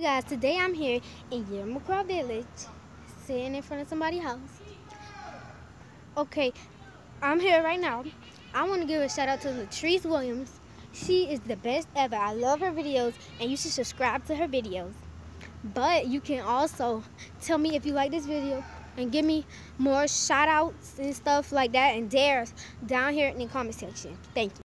you guys, today I'm here in Yermacroft Village, sitting in front of somebody's house. Okay, I'm here right now. I want to give a shout out to Latrice Williams. She is the best ever. I love her videos, and you should subscribe to her videos. But you can also tell me if you like this video and give me more shout outs and stuff like that and dares down here in the comment section. Thank you.